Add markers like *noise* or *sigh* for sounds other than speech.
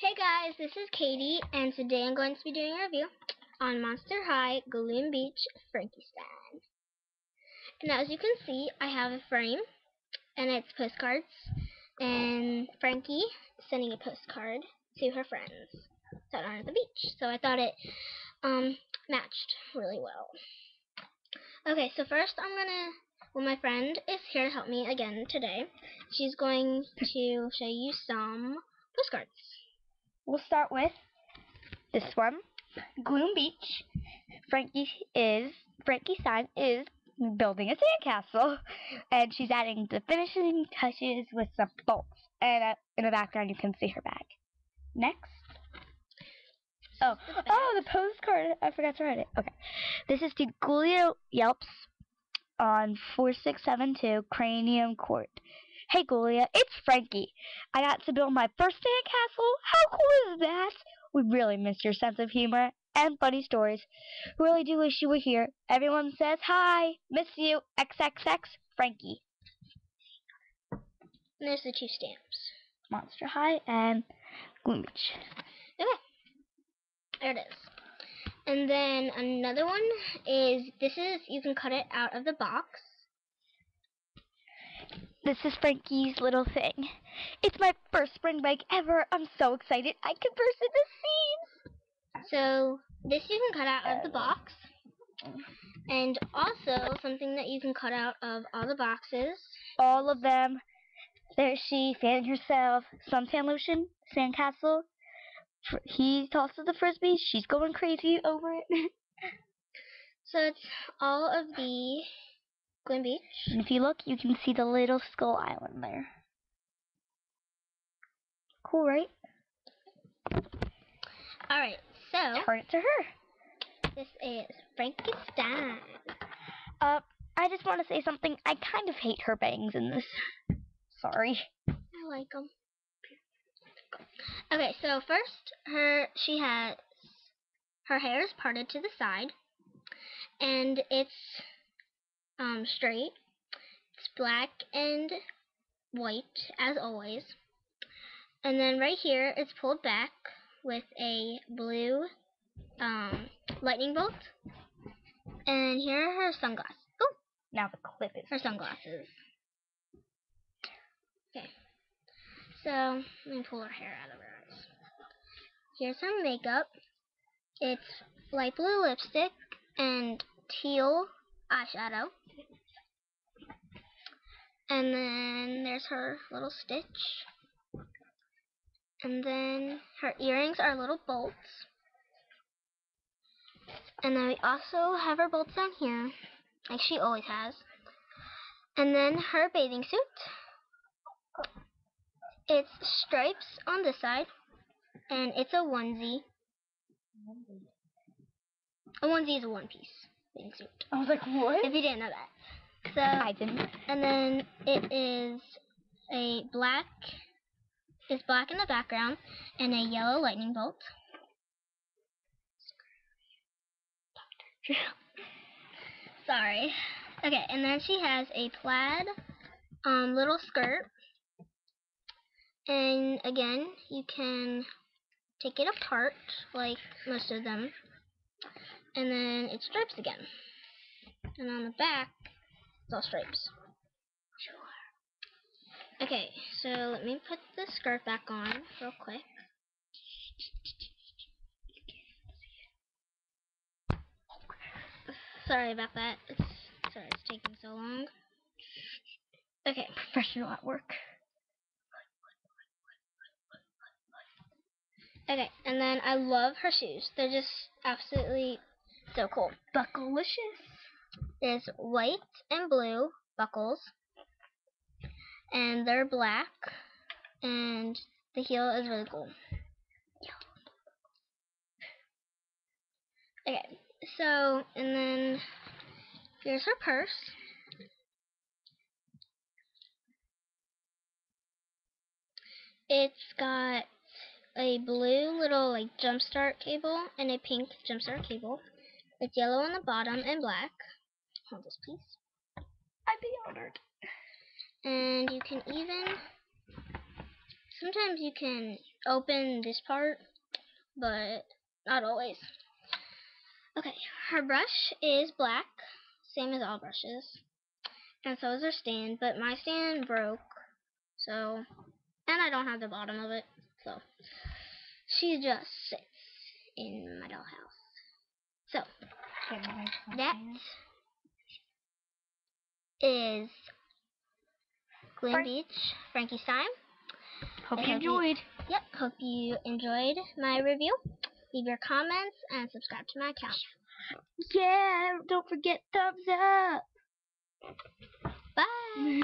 Hey guys, this is Katie, and today I'm going to be doing a review on Monster High Gloom Beach Frankenstein. And as you can see, I have a frame, and it's postcards, and Frankie sending a postcard to her friends that are at the beach. So I thought it um, matched really well. Okay, so first I'm gonna, well my friend is here to help me again today. She's going to show you some postcards. We'll start with this one. Gloom Beach. Frankie is Frankie Stein is building a sandcastle, and she's adding the finishing touches with some bolts. And uh, in the background, you can see her bag. Next. Oh, oh, the postcard. I forgot to write it. Okay. This is to Ghoulia Yelps on 4672 Cranium Court. Hey, Ghoulia, it's Frankie. I got to build my first sandcastle. How cool is that? We really missed your sense of humor and funny stories. Really do wish you were here. Everyone says hi. Miss you. XXX Frankie. And there's the two stamps. Monster High and Gloom Beach. Okay. There it is. And then another one is, this is, you can cut it out of the box. This is Frankie's little thing. It's my first spring break ever. I'm so excited. I can burst into seeds. So, this you can cut out of the box. And also, something that you can cut out of all the boxes. All of them. There's she fanning herself. Suntan lotion, sandcastle. He tosses the frisbee. She's going crazy over it. *laughs* so it's all of the Gloom Beach. And if you look, you can see the little skull island there. Cool, right? Alright, so. Turn it to her. This is Frankenstein. Uh, I just want to say something. I kind of hate her bangs in this. Sorry. I like them. Okay, so first, her she has her hair is parted to the side, and it's um straight. It's black and white as always, and then right here it's pulled back with a blue um lightning bolt, and here are her sunglasses. Oh, now the clip is her sunglasses. Okay. So, let me pull her hair out of her eyes. Here's her makeup. It's light blue lipstick and teal eyeshadow. And then there's her little stitch. And then her earrings are little bolts. And then we also have her bolts down here, like she always has. And then her bathing suit. It's stripes on this side, and it's a onesie. A onesie is a one piece bathing suit. I was like, what? If you didn't know that. So *laughs* I didn't. And then it is a black is black in the background and a yellow lightning bolt. *laughs* Sorry. Okay, and then she has a plaid um, little skirt. And again, you can take it apart like most of them. And then it stripes again. And on the back, it's all stripes. Okay, so let me put the skirt back on real quick. Sorry about that. It's sorry it's taking so long. Okay. Professional at work. Okay, and then I love her shoes. They're just absolutely so cool. Buckalicious. There's white and blue buckles. And they're black. And the heel is really cool. Okay, so, and then here's her purse. It's got a blue little like jumpstart cable and a pink jumpstart cable. It's yellow on the bottom and black. Hold this piece, I'd be honored. And you can even sometimes you can open this part, but not always. Okay, her brush is black, same as all brushes, and so is her stand, but my stand broke, so, and I don't have the bottom of it, so she just sits in my dollhouse. So, that is Glen Frank- Beach Frankenstein. Hope I you hope you- enjoyed. Yep, hope you enjoyed my review. Leave your comments and subscribe to my account. Yeah, don't forget thumbs up. Bye! *laughs*